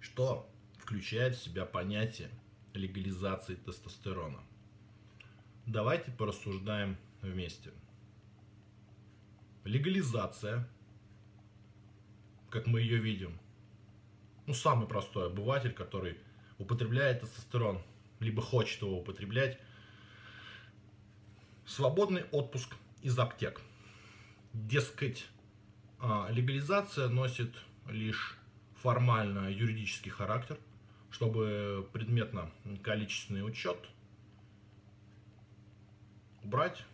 Что включает в себя понятие легализации тестостерона? Давайте порассуждаем вместе. Легализация, как мы ее видим, ну, самый простой обыватель, который употребляет тестостерон, либо хочет его употреблять, свободный отпуск из аптек. Дескать, а, легализация носит лишь формально юридический характер, чтобы предметно количественный учет убрать,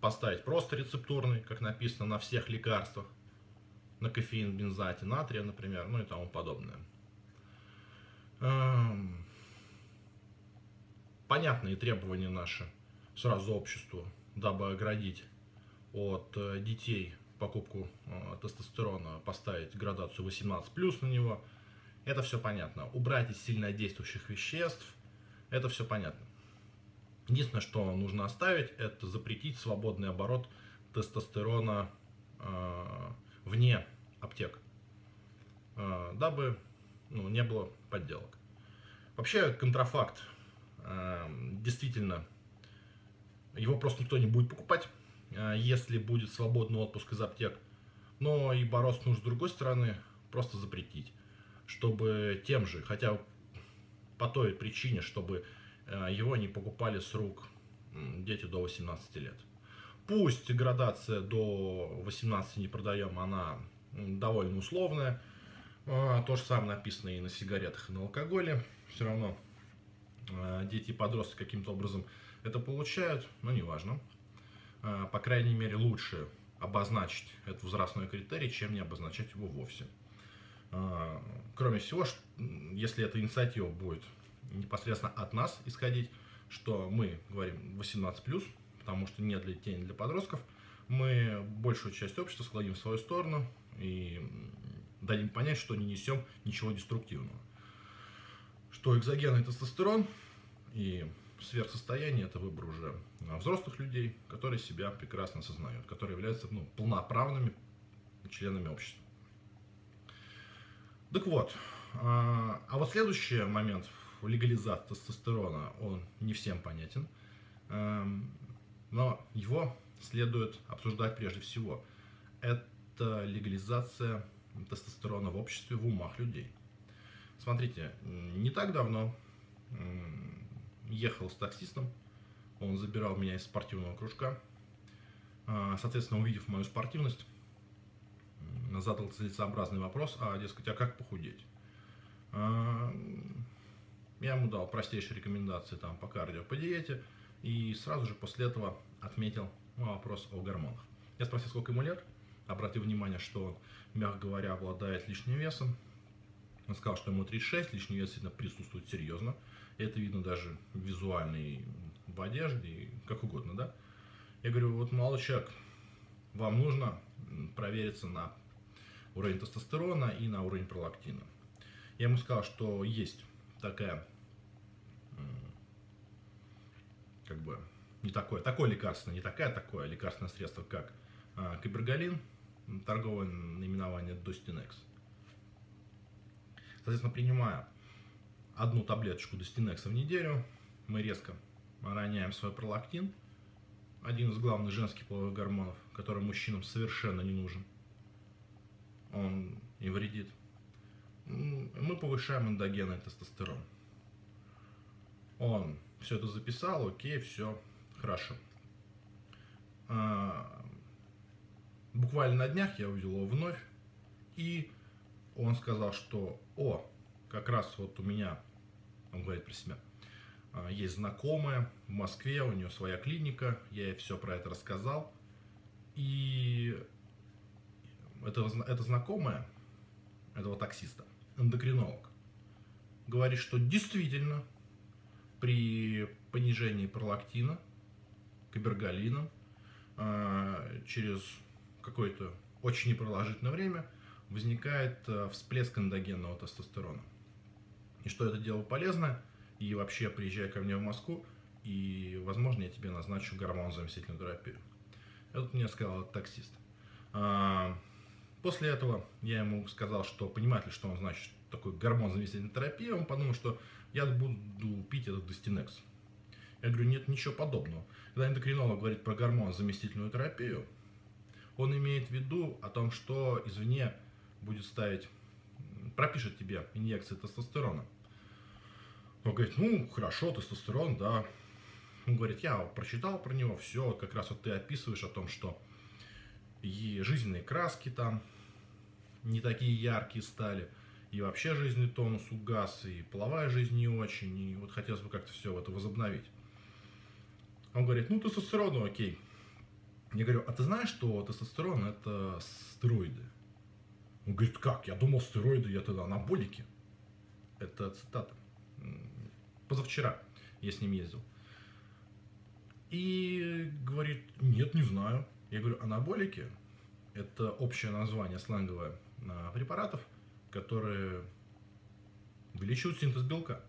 поставить просто рецептурный, как написано на всех лекарствах, на кофеин, бензоате, натрия, например, ну и тому подобное. Эм, понятные требования наши сразу обществу, дабы оградить от э, детей покупку э, тестостерона, поставить градацию 18+, на него. Это все понятно. Убрать из сильнодействующих веществ, это все понятно. Единственное, что нужно оставить, это запретить свободный оборот тестостерона э, вне аптек, э, дабы ну, не было подделок. Вообще, контрафакт, э, действительно, его просто никто не будет покупать, если будет свободный отпуск из аптек. Но и бороться нужно с другой стороны, просто запретить, чтобы тем же, хотя по той причине, чтобы э, его не покупали с рук дети до 18 лет. Пусть градация до 18 не продаем, она довольно условная. А, то же самое написано и на сигаретах, и на алкоголе. Все равно а, дети и подростки каким-то образом это получают, но неважно. А, по крайней мере, лучше обозначить этот возрастной критерий, чем не обозначать его вовсе. Кроме всего, если эта инициатива будет непосредственно от нас исходить, что мы говорим 18+, потому что нет для детей, нет для подростков, мы большую часть общества складим в свою сторону и дадим понять, что не несем ничего деструктивного. Что экзогенный тестостерон и сверхсостояние – это выбор уже взрослых людей, которые себя прекрасно осознают, которые являются ну, полноправными членами общества. Так вот, а, а вот следующий момент легализации тестостерона, он не всем понятен, эм, но его следует обсуждать прежде всего. Это легализация тестостерона в обществе, в умах людей. Смотрите, не так давно ехал с таксистом, он забирал меня из спортивного кружка. А, соответственно, увидев мою спортивность, задал целесообразный вопрос, а, дескать, а как похудеть? А, я ему дал простейшие рекомендации там, по кардио, по диете, и сразу же после этого отметил вопрос о гормонах. Я спросил, сколько ему лет, обратил внимание, что он, мягко говоря, обладает лишним весом. Он сказал, что ему 36, лишний вес действительно присутствует серьезно. Это видно даже визуально и в одежде, и как угодно, да. Я говорю, вот молодой человек, вам нужно провериться на уровень тестостерона и на уровень пролактина. Я ему сказал, что есть такая, как бы, не такое, такое лекарство, не такая, такое лекарственное средство, как а, кибергалин, торговое наименование Dostinex. Соответственно, принимая одну таблеточку Dostinex в неделю, мы резко роняем свой пролактин, один из главных женских половых гормонов, который мужчинам совершенно не нужен. Он и вредит. Мы повышаем эндогенный тестостерон. Он все это записал, окей, все, хорошо. А, буквально на днях я увидел его вновь, и он сказал, что, о, как раз вот у меня, он говорит про себя, а, есть знакомая в Москве, у нее своя клиника, я ей все про это рассказал, и это, это знакомая этого таксиста, эндокринолог, говорит, что действительно при понижении пролактина, кабергалина, а, через какое-то очень непродолжительное время возникает э, всплеск эндогенного тестостерона. И что это дело полезно, и вообще приезжай ко мне в Москву, и, возможно, я тебе назначу гормон заместительную терапию. Это мне сказал таксист. А, после этого я ему сказал, что понимает ли, что он значит такой гормон заместительной терапии. Он подумал, что я буду пить этот Достинекс. Я говорю, нет ничего подобного. Когда эндокринолог говорит про гормон заместительную терапию, он имеет в виду о том, что извне будет ставить, пропишет тебе инъекции тестостерона. Он говорит, ну, хорошо, тестостерон, да. Он говорит, я прочитал про него, все, как раз вот ты описываешь о том, что и жизненные краски там не такие яркие стали, и вообще жизненный тонус угас, и половая жизнь не очень, и вот хотелось бы как-то все это возобновить. Он говорит, ну, тестостерон, ну, окей. Я говорю, а ты знаешь, что тестостерон это стероиды? Он говорит, как? Я думал, стероиды это анаболики. Это цитата. Позавчера я с ним ездил. И говорит, нет, не знаю. Я говорю, анаболики – это общее название сленговое препаратов, которые увеличивают синтез белка.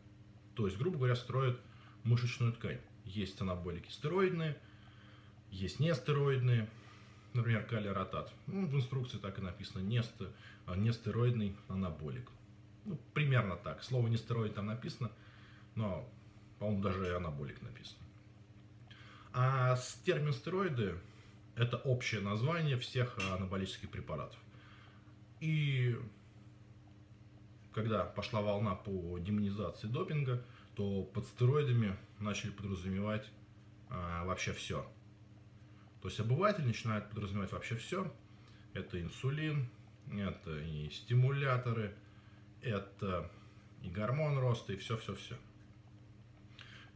То есть, грубо говоря, строят мышечную ткань. Есть анаболики стероидные, есть нестероидные, например, калиоротат. Ну, в инструкции так и написано, несте, а, нестероидный анаболик. Ну, примерно так. Слово нестероид там написано, но, по-моему, даже и анаболик написано. А термин стероиды – это общее название всех анаболических препаратов. И когда пошла волна по демонизации допинга, то под стероидами начали подразумевать а, вообще все. То есть обыватель начинает подразумевать вообще все. Это инсулин, это и стимуляторы, это и гормон роста, и все-все-все.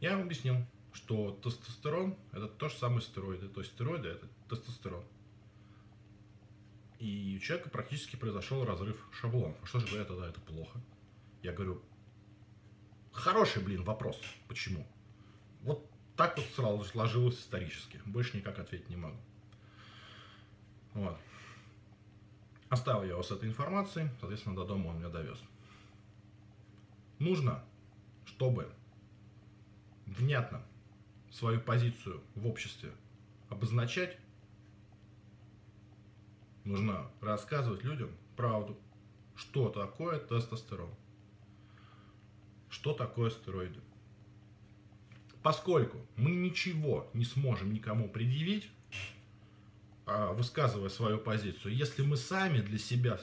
Я вам объяснил, что тестостерон это то же самое стероиды. То есть стероиды это тестостерон. И у человека практически произошел разрыв шаблонов. А что же говорят тогда это плохо? Я говорю, Хороший, блин, вопрос. Почему? Вот так вот сразу сложилось исторически. Больше никак ответить не могу. Вот. Оставил я его с этой информацией, соответственно, до дома он меня довез. Нужно, чтобы внятно свою позицию в обществе обозначать, нужно рассказывать людям правду, что такое тестостерон что такое стероиды. Поскольку мы ничего не сможем никому предъявить, а, высказывая свою позицию, если мы сами для себя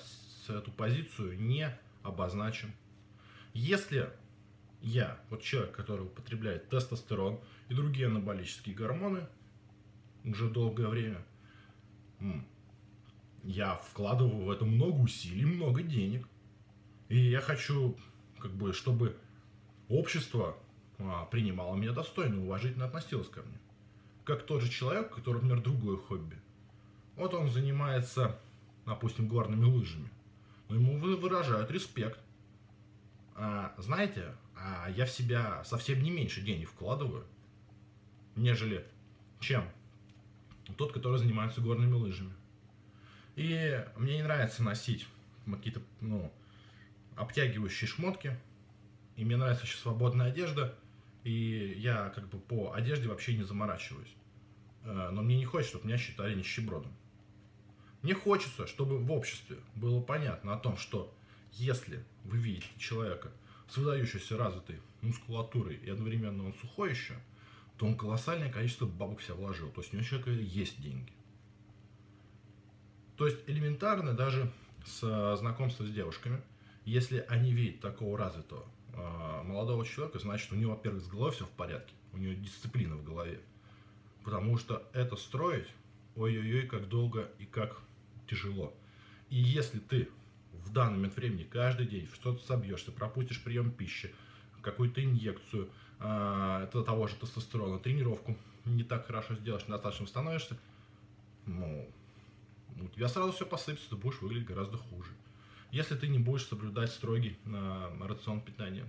эту позицию не обозначим. Если я, вот человек, который употребляет тестостерон и другие анаболические гормоны уже долгое время, я вкладываю в это много усилий, много денег. И я хочу, как бы, чтобы общество а, принимало меня достойно, уважительно относилось ко мне. Как тот же человек, у которого, например, другое хобби. Вот он занимается, допустим, горными лыжами. Но ему выражают респект. А, знаете, а я в себя совсем не меньше денег вкладываю, нежели чем тот, который занимается горными лыжами. И мне не нравится носить какие-то ну, обтягивающие шмотки, и мне нравится еще свободная одежда, и я как бы по одежде вообще не заморачиваюсь. Э, но мне не хочется, чтобы меня считали нищебродом. Мне хочется, чтобы в обществе было понятно о том, что если вы видите человека с выдающейся развитой мускулатурой и одновременно он сухой еще, то он колоссальное количество бабок себя вложил. То есть у него человека есть деньги. То есть элементарно даже с знакомства с девушками, если они видят такого развитого а, молодого человека, значит, у него, во-первых, с головой все в порядке, у него дисциплина в голове. Потому что это строить, ой-ой-ой, как долго и как тяжело. И если ты в данный момент времени каждый день что-то собьешься, пропустишь прием пищи, какую-то инъекцию э, того же тестостерона, тренировку не так хорошо сделаешь, недостаточно становишься, ну, у тебя сразу все посыпется, ты будешь выглядеть гораздо хуже если ты не будешь соблюдать строгий э, рацион питания.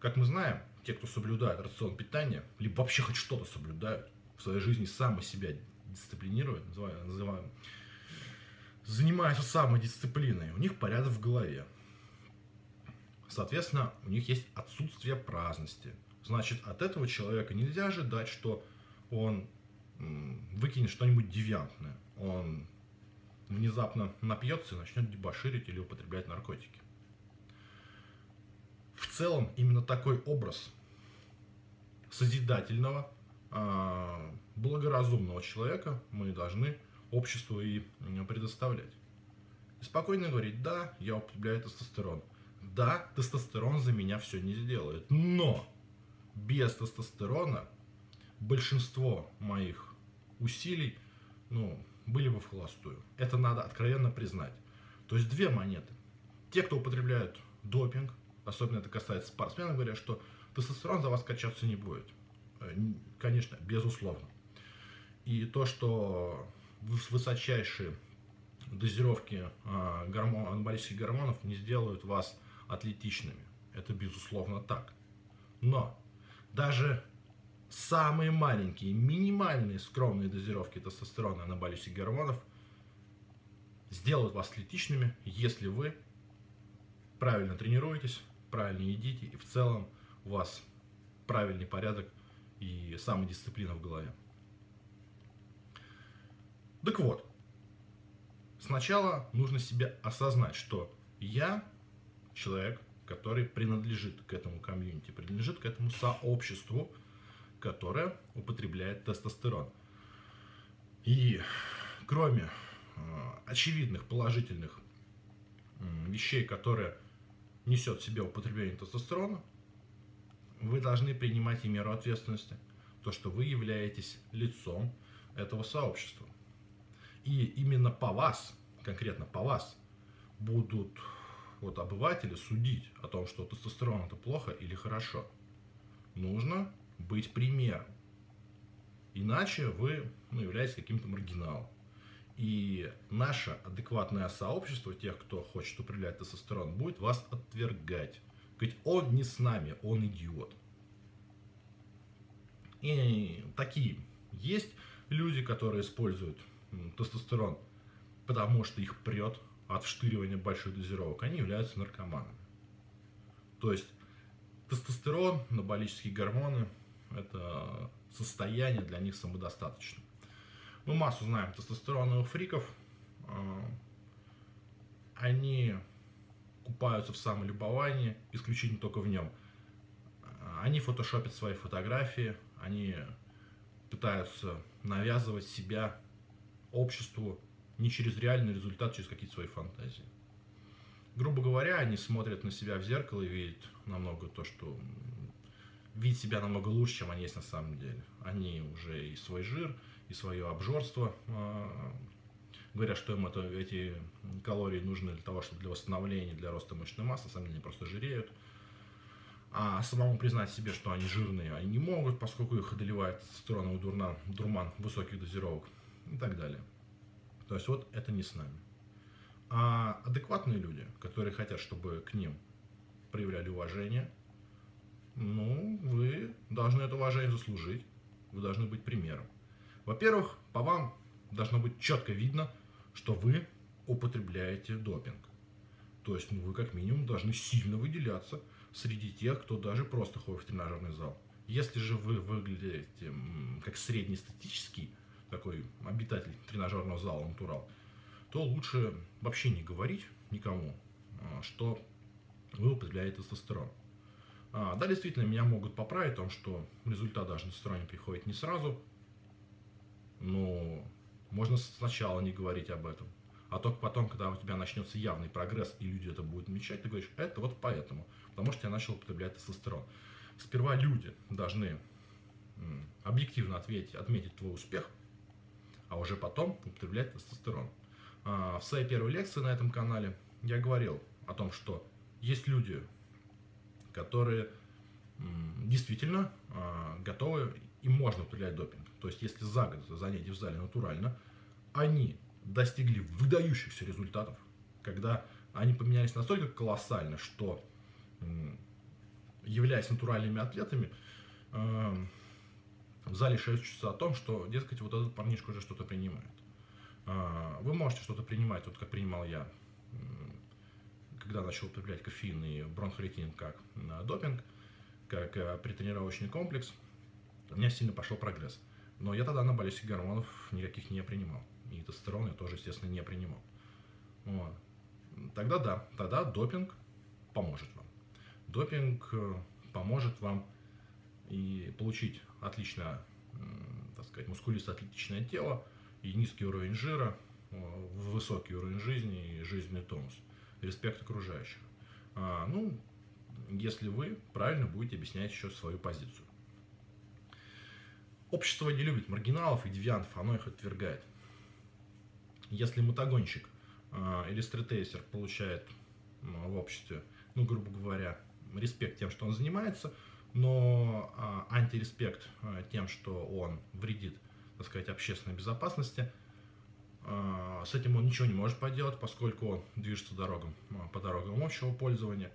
Как мы знаем, те, кто соблюдает рацион питания, либо вообще хоть что-то соблюдают в своей жизни, сами себя дисциплинируют, называем, называем занимаются самодисциплиной, у них порядок в голове. Соответственно, у них есть отсутствие праздности. Значит, от этого человека нельзя ожидать, что он выкинет что-нибудь девиантное. Он внезапно напьется и начнет дебоширить или употреблять наркотики. В целом, именно такой образ созидательного, а, благоразумного человека мы должны обществу и предоставлять. И спокойно говорить, да, я употребляю тестостерон. Да, тестостерон за меня все не сделает. Но без тестостерона большинство моих усилий, ну, были бы в холостую. Это надо откровенно признать. То есть две монеты. Те, кто употребляют допинг, особенно это касается спортсменов, говорят, что тестостерон за вас качаться не будет. Э, конечно, безусловно. И то, что высочайшие дозировки а, гормон, анаболических гормонов не сделают вас атлетичными. Это безусловно так. Но даже самые маленькие, минимальные, скромные дозировки тестостерона и анаболических гормонов сделают вас атлетичными, если вы правильно тренируетесь, правильно едите и в целом у вас правильный порядок и самодисциплина в голове. Так вот, сначала нужно себе осознать, что я человек, который принадлежит к этому комьюнити, принадлежит к этому сообществу, которое употребляет тестостерон. И кроме э, очевидных положительных вещей, которые несет в себе употребление тестостерона, вы должны принимать и меру ответственности. То, что вы являетесь лицом этого сообщества. И именно по вас, конкретно по вас, будут вот обыватели судить о том, что тестостерон это плохо или хорошо. Нужно быть примером. Иначе вы ну, являетесь каким-то маргиналом. И наше адекватное сообщество, тех, кто хочет управлять тестостерон, будет вас отвергать. Говорить, он не с нами, он идиот. И такие есть люди, которые используют тестостерон, потому что их прет от вштыривания больших дозировок, они являются наркоманами. То есть тестостерон, анаболические гормоны – это состояние для них самодостаточно. Мы массу знаем тестостероновых фриков. А, они купаются в самолюбовании, исключительно только в нем. Они фотошопят свои фотографии, они пытаются навязывать себя обществу не через реальный результат, а через какие-то свои фантазии. Грубо говоря, они смотрят на себя в зеркало и видят намного то, что видят себя намного лучше, чем они есть на самом деле. Они уже и свой жир, и свое обжорство э, говорят, что им это, эти калории нужны для того, чтобы для восстановления, для роста мышечной массы, на самом деле они просто жиреют. А самому признать себе, что они жирные, они не могут, поскольку их одолевает тестостероновый дурман, дурман высоких дозировок и так далее. То есть вот это не с нами. А адекватные люди, которые хотят, чтобы к ним проявляли уважение, ну, вы должны это уважение заслужить, вы должны быть примером. Во-первых, по вам должно быть четко видно, что вы употребляете допинг. То есть ну, вы как минимум должны сильно выделяться среди тех, кто даже просто ходит в тренажерный зал. Если же вы выглядите как среднестатический, такой обитатель тренажерного зала натурал, то лучше вообще не говорить никому, а, что вы употребляете тестостерон. А, да, действительно, меня могут поправить о том, что результат даже на тестостероне приходит не сразу, но можно сначала не говорить об этом. А только потом, когда у тебя начнется явный прогресс, и люди это будут замечать, ты говоришь, это вот поэтому, потому что я начал употреблять тестостерон. Сперва люди должны объективно ответить, отметить твой успех, а уже потом употреблять тестостерон. А, в своей первой лекции на этом канале я говорил о том, что есть люди, которые действительно а, готовы и можно употреблять допинг. То есть, если за год занятий в зале натурально, они достигли выдающихся результатов, когда они поменялись настолько колоссально, что, являясь натуральными атлетами, в зале шепчутся о том, что, дескать, вот этот парнишка уже что-то принимает. А, вы можете что-то принимать, вот как принимал я, когда начал употреблять кофеин и бронхолитин как допинг, как э, претренировочный комплекс, у меня сильно пошел прогресс. Но я тогда анаболических гормонов никаких не принимал. И тестостерон я тоже, естественно, не принимал. Вот. Тогда да, тогда допинг поможет вам. Допинг э, поможет вам и получить отличное, так сказать, мускулистое отличное тело и низкий уровень жира, э, высокий уровень жизни и жизненный тонус, респект окружающих. А, ну, если вы правильно будете объяснять еще свою позицию. Общество не любит маргиналов и девиантов, оно их отвергает. Если мотогонщик э, или стритрейсер получает в обществе, ну, грубо говоря, респект тем, что он занимается, но э, антиреспект э, тем, что он вредит, так сказать, общественной безопасности, э, с этим он ничего не может поделать, поскольку он движется дорогам, по дорогам общего пользования,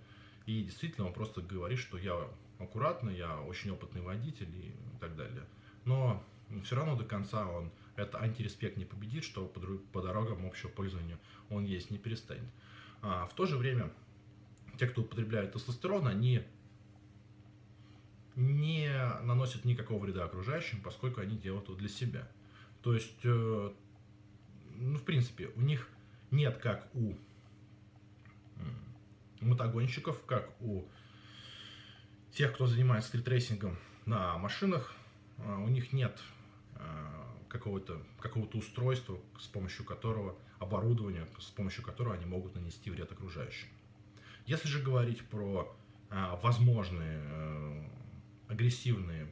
и действительно он просто говорит, что я аккуратный, я очень опытный водитель и так далее но все равно до конца он это антиреспект не победит, что по, по дорогам общего пользования он есть не перестанет. А в то же время те, кто употребляет тестостерон, они не наносят никакого вреда окружающим, поскольку они делают это для себя. То есть, э, ну, в принципе, у них нет, как у мотогонщиков, как у тех, кто занимается стритрейсингом на машинах, а, у них нет а, какого-то какого устройства, с помощью которого, оборудования, с помощью которого они могут нанести вред окружающим. Если же говорить про возможные агрессивные,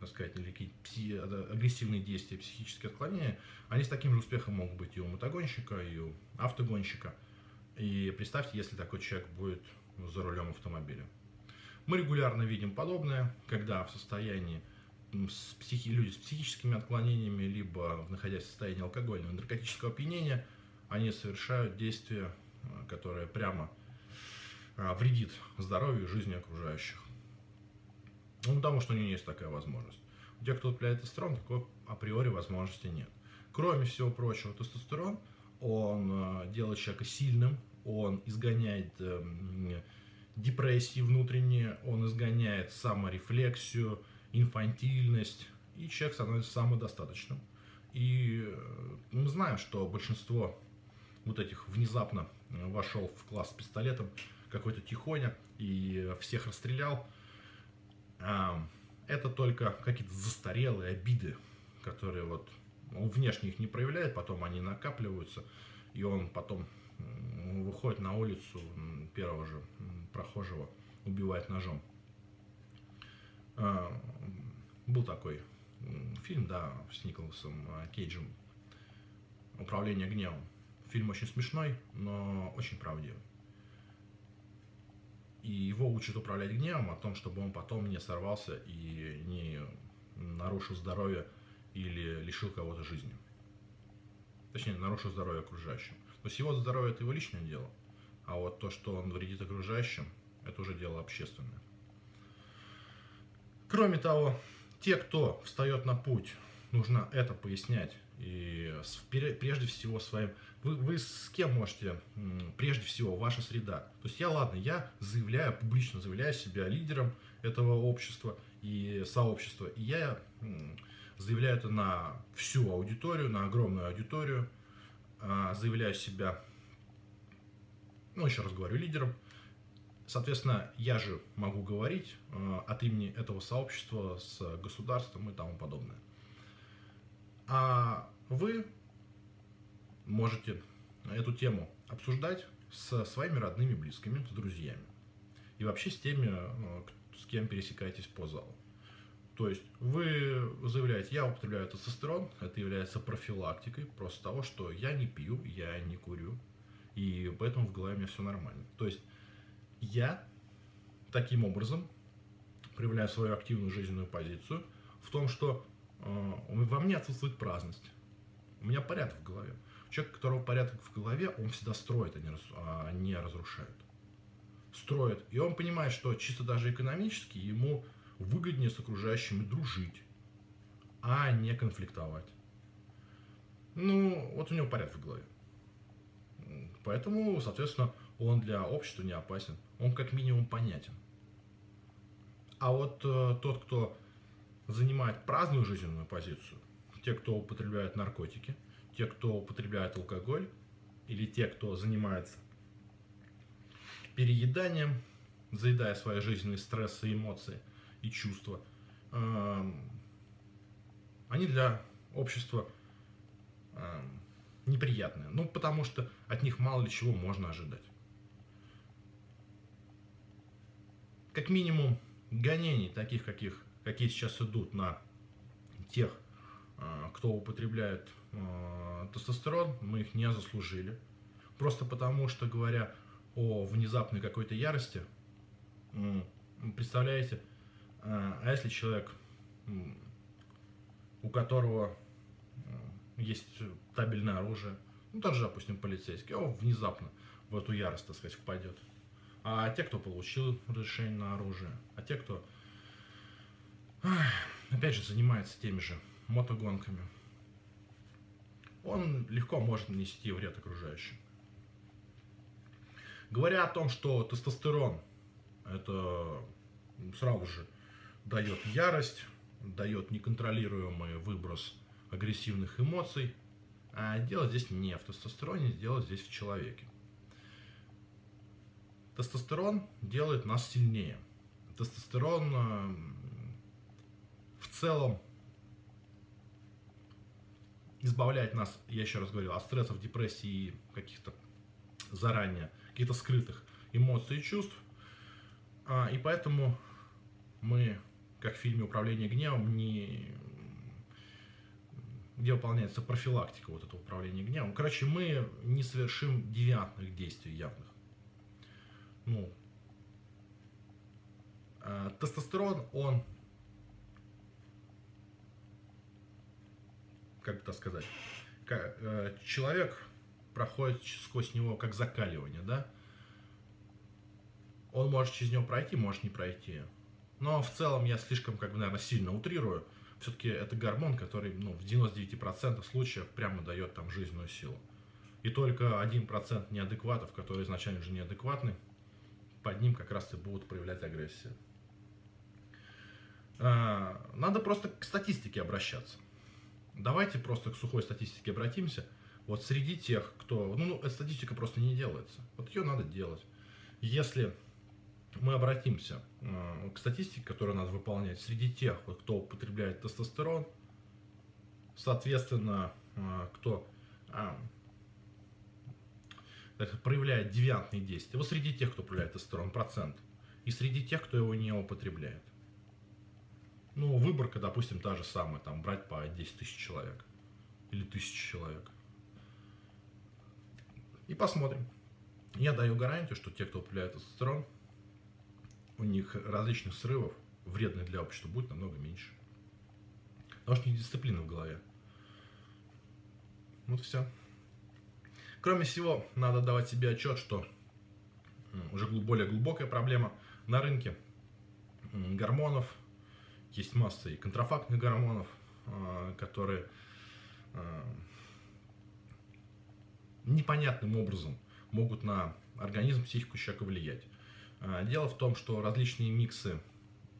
так сказать, или пси, агрессивные действия, психические отклонения, они с таким же успехом могут быть и у мотогонщика, и у автогонщика. И представьте, если такой человек будет за рулем автомобиля. Мы регулярно видим подобное, когда в состоянии с психи, люди с психическими отклонениями, либо находясь в состоянии алкогольного наркотического опьянения, они совершают действия, э, которые прямо э, вредит здоровью и жизни окружающих. Ну, потому что у него есть такая возможность. У тех, кто употребляет тестостерон, такой априори возможности нет. Кроме всего прочего, тестостерон, он э, делает человека сильным, он изгоняет депрессии внутренние, он изгоняет саморефлексию, инфантильность, и человек становится самодостаточным. И э, мы знаем, что большинство вот этих внезапно э, вошел в класс с пистолетом какой-то тихоня и всех расстрелял. Это только какие-то застарелые обиды, которые вот он внешне их не проявляет, потом они накапливаются, и он потом выходит на улицу первого же прохожего, убивает ножом. Был такой фильм, да, с Николасом а, Кейджем «Управление гневом». Фильм очень смешной, но очень правдивый. И его учат управлять гневом о том, чтобы он потом не сорвался и не нарушил здоровье или лишил кого-то жизни. Точнее, нарушил здоровье окружающим. То есть его здоровье это его личное дело, а вот то, что он вредит окружающим, это уже дело общественное. Кроме того, те, кто встает на путь, нужно это пояснять. И прежде всего своим... Вы, вы с кем можете, прежде всего, ваша среда. То есть я, ладно, я заявляю, публично заявляю себя лидером этого общества и сообщества. И я заявляю это на всю аудиторию, на огромную аудиторию. А, заявляю себя, ну, еще раз говорю, лидером. Соответственно, я же могу говорить э, от имени этого сообщества с государством и тому подобное. А вы можете эту тему обсуждать со своими родными, близкими, с друзьями. И вообще с теми, э, с кем пересекаетесь по залу. То есть вы заявляете, я употребляю тестостерон, это является профилактикой просто того, что я не пью, я не курю, и поэтому в голове у меня все нормально. То есть я таким образом проявляю свою активную жизненную позицию в том, что во мне отсутствует праздность. У меня порядок в голове. Человек, у которого порядок в голове, он всегда строит, а а не разрушает. Строит. И он понимает, что чисто даже экономически ему выгоднее с окружающими дружить, а не конфликтовать. Ну, вот у него порядок в голове. Поэтому, соответственно, он для общества не опасен. Он как минимум понятен. А вот э, тот, кто занимать праздную жизненную позицию, те, кто употребляет наркотики, те, кто употребляет алкоголь, или те, кто занимается перееданием, заедая свои жизненные стрессы, эмоции и чувства, эм, они для общества эм, неприятные. Ну, потому что от них мало ли чего можно ожидать. Как минимум, гонений, таких, каких, какие сейчас идут на тех, э, кто употребляет э, тестостерон, мы их не заслужили. Просто потому, что говоря о внезапной какой-то ярости, представляете, э, а если человек, у которого есть табельное оружие, ну, даже, допустим, полицейский, он внезапно в эту ярость, так сказать, впадет. А те, кто получил разрешение на оружие, а те, кто, опять же, занимается теми же мотогонками, он легко может нанести вред окружающим. Говоря о том, что тестостерон это сразу же дает ярость, дает неконтролируемый выброс агрессивных эмоций. А дело здесь не в тестостероне, дело здесь в человеке. Тестостерон делает нас сильнее. Тестостерон э, в целом избавляет нас, я еще раз говорю, от стрессов, депрессии и каких-то заранее, каких-то скрытых эмоций и чувств. А, и поэтому мы, как в фильме «Управление гневом», не где выполняется профилактика вот этого управления гневом. Короче, мы не совершим девиантных действий явных. Ну, э, тестостерон, он, как это сказать, э, человек проходит сквозь него как закаливание, да? Он может через него пройти, может не пройти. Но в целом я слишком, как бы, наверное, сильно утрирую все-таки это гормон, который ну, в 99% случаев прямо дает там жизненную силу. И только 1% неадекватов, которые изначально уже неадекватны, под ним как раз и будут проявлять агрессию. А, надо просто к статистике обращаться. Давайте просто к сухой статистике обратимся. Вот среди тех, кто... Ну, ну эта статистика просто не делается. Вот ее надо делать. Если мы обратимся э, к статистике, которую надо выполнять среди тех, кто употребляет тестостерон, соответственно, э, кто а, проявляет девиантные действия. Вот среди тех, кто проявляет тестостерон, процент. И среди тех, кто его не употребляет. Ну, выборка, допустим, та же самая, там, брать по 10 тысяч человек. Или тысяч человек. И посмотрим. Я даю гарантию, что те, кто употребляет тестостерон, у них различных срывов, вредных для общества, будет намного меньше. Потому что у них дисциплина в голове. Вот все. Кроме всего, надо давать себе отчет, что уже более глубокая проблема на рынке гормонов. Есть масса и контрафактных гормонов, а, которые а, непонятным образом могут на организм, психику человека влиять. А, дело в том, что различные миксы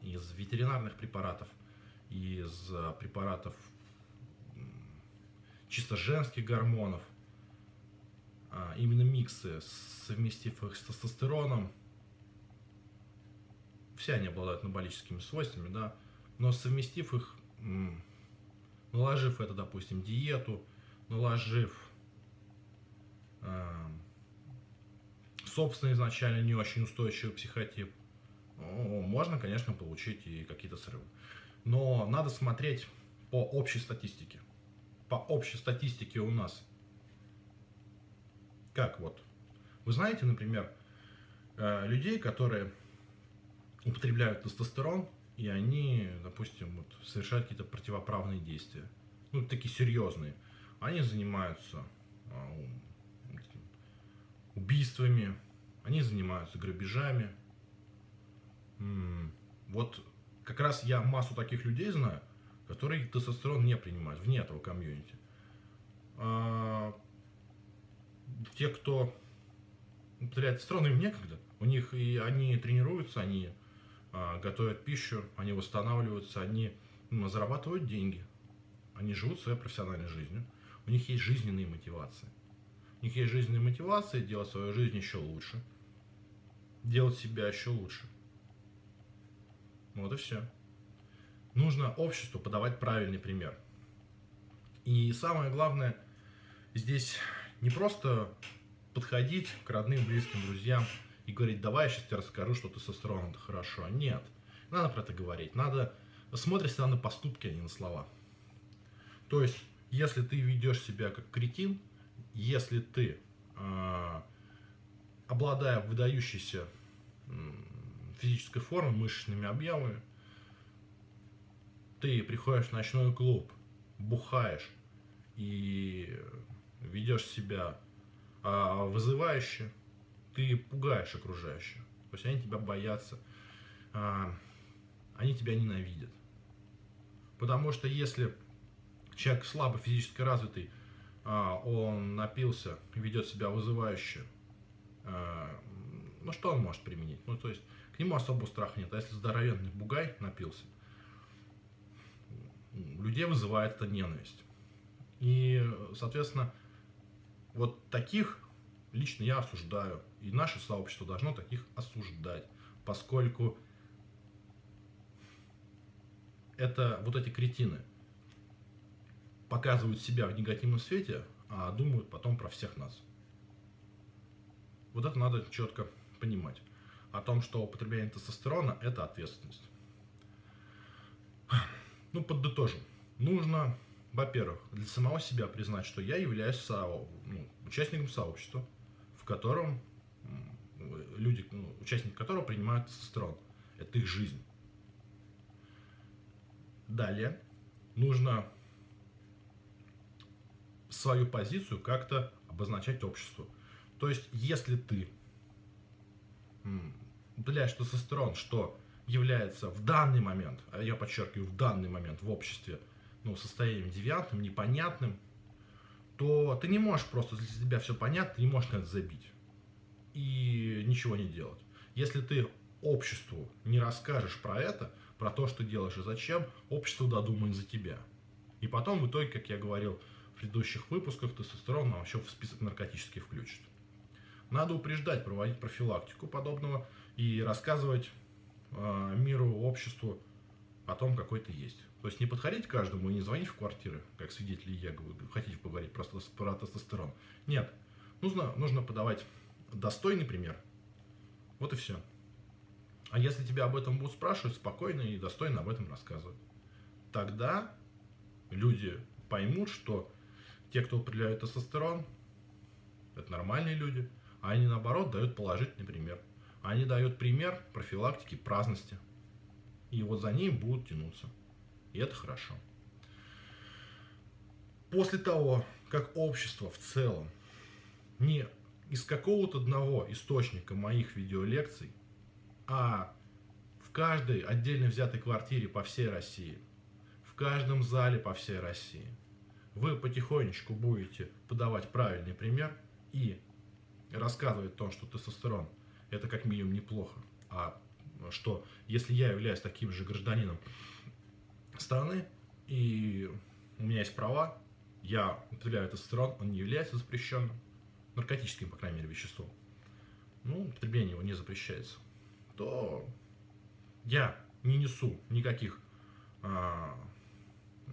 из ветеринарных препаратов, из препаратов чисто женских гормонов, именно миксы, совместив их с тестостероном, все они обладают анаболическими свойствами, да, но совместив их, наложив это, допустим, диету, наложив собственный изначально не очень устойчивый психотип, ну, можно, конечно, получить и какие-то срывы. Но надо смотреть по общей статистике. По общей статистике у нас. Как вот? Вы знаете, например, э, людей, которые употребляют тестостерон, и они, допустим, вот, совершают какие-то противоправные действия. Ну, такие серьезные. Они занимаются а, убийствами, они занимаются грабежами. Вот как раз я массу таких людей знаю, которые тестостерон не принимают, вне этого комьюнити. А, те, кто употребляет тестостерон, им некогда. У них и они тренируются, они готовят пищу, они восстанавливаются, они зарабатывают деньги, они живут своей профессиональной жизнью, у них есть жизненные мотивации. У них есть жизненные мотивации делать свою жизнь еще лучше, делать себя еще лучше. Вот и все. Нужно обществу подавать правильный пример. И самое главное, здесь не просто подходить к родным, близким, друзьям и говорить, давай я сейчас тебе расскажу, что ты со стороны хорошо. Нет, надо про это говорить. Надо смотреть на поступки, а не на слова. То есть, если ты ведешь себя как кретин, если ты, э, обладая выдающейся физической формой, мышечными объемами, ты приходишь в ночной клуб, бухаешь и ведешь себя э, вызывающе, ты пугаешь окружающих. То есть они тебя боятся, э, они тебя ненавидят. Потому что если человек слабо физически развитый, а, он напился, ведет себя вызывающе, а, ну что он может применить? Ну то есть к нему особого страха нет. А если здоровенный бугай напился, людей вызывает это ненависть. И, соответственно, вот таких лично я осуждаю. И наше сообщество должно таких осуждать, поскольку это вот эти кретины – показывают себя в негативном свете, а думают потом про всех нас. Вот это надо четко понимать. О том, что употребление тестостерона – это ответственность. Ну, подытожим. Нужно, во-первых, для самого себя признать, что я являюсь САО, ну, участником сообщества, в котором люди, ну, участники которого принимают тестостерон. Это их жизнь. Далее нужно свою позицию как-то обозначать обществу. То есть, если ты удаляешь тестостерон, что является в данный момент, а я подчеркиваю, в данный момент в обществе, ну, состоянием девиантным, непонятным, то ты не можешь просто, для себя все понятно, ты не можешь на это забить и ничего не делать. Если ты обществу не расскажешь про это, про то, что делаешь и зачем, общество додумает за тебя. И потом в итоге, как я говорил, предыдущих выпусках тестостерон вообще в список наркотических включит. Надо упреждать, проводить профилактику подобного и рассказывать э, миру, обществу о том, какой ты есть. То есть не подходить к каждому и не звонить в квартиры, как свидетели я хотите поговорить про, про тестостерон. Нет, нужно, нужно подавать достойный пример. Вот и все. А если тебя об этом будут спрашивать, спокойно и достойно об этом рассказывать. Тогда люди поймут, что те, кто употребляют тестостерон, это нормальные люди, а они наоборот дают положительный пример. Они дают пример профилактики праздности. И вот за ним будут тянуться. И это хорошо. После того, как общество в целом не из какого-то одного источника моих видеолекций, а в каждой отдельно взятой квартире по всей России, в каждом зале по всей России – вы потихонечку будете подавать правильный пример и рассказывать о том, что тестостерон это как минимум неплохо, а что если я являюсь таким же гражданином страны и у меня есть права, я употребляю тестостерон, он не является запрещенным, наркотическим, по крайней мере, веществом, ну, употребление его не запрещается, то я не несу никаких, а,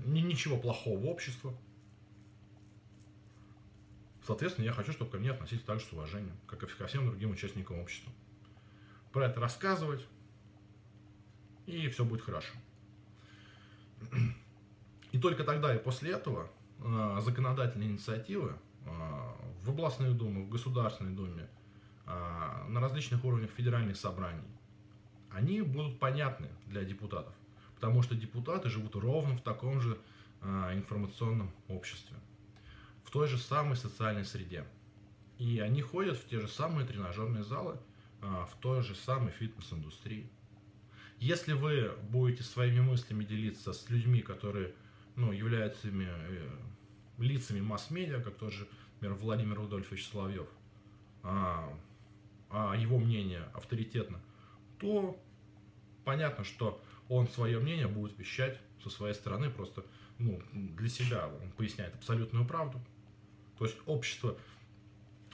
ничего плохого в общество, Соответственно, я хочу, чтобы ко мне относились так же с уважением, как и ко всем другим участникам общества. Про это рассказывать, и все будет хорошо. И только тогда и после этого э, законодательные инициативы э, в областной думе, в Государственной думе, э, на различных уровнях федеральных собраний, они будут понятны для депутатов. Потому что депутаты живут ровно в таком же информационном обществе в той же самой социальной среде. И они ходят в те же самые тренажерные залы, а, в той же самой фитнес-индустрии. Если вы будете своими мыслями делиться с людьми, которые ну, являются ими, э, лицами масс-медиа, как тот же например, Владимир Рудольфович Соловьев, а, а его мнение авторитетно, то понятно, что он свое мнение будет вещать со своей стороны, просто ну, для себя он поясняет абсолютную правду. То есть общество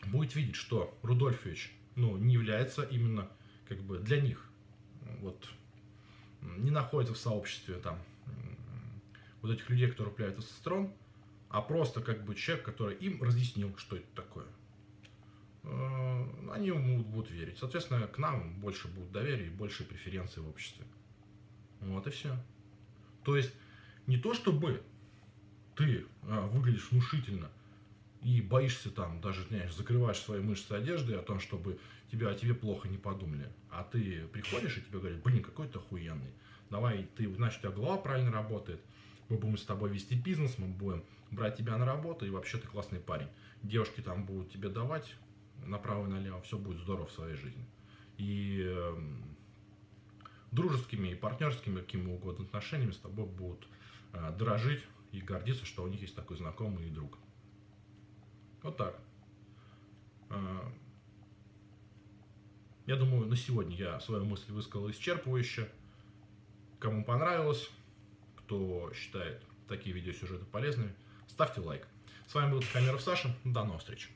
будет видеть, что Рудольфович ну, не является именно как бы для них вот не находится в сообществе там вот этих людей, которые упляют тестостерон, а просто как бы человек, который им разъяснил, что это такое. Э, они ему будут верить. Соответственно, к нам больше будет доверия и больше преференций в обществе. Вот и все. То есть не то, чтобы ты а, выглядишь внушительно и боишься там, даже, знаешь, закрываешь свои мышцы одежды о том, чтобы тебя, о тебе плохо не подумали. А ты приходишь и тебе говорят, блин, какой ты охуенный. Давай, ты, знаешь, у тебя голова правильно работает, мы будем с тобой вести бизнес, мы будем брать тебя на работу, и вообще ты классный парень. Девушки там будут тебе давать направо и налево, все будет здорово в своей жизни. И э, дружескими и партнерскими, какими угодно отношениями с тобой будут э, дорожить и гордиться, что у них есть такой знакомый и друг. Вот так. Э, я думаю, на сегодня я свою мысль высказал исчерпывающе. Кому понравилось, кто считает такие видеосюжеты полезными, ставьте лайк. С вами был Тихомиров Саша. До новых встреч.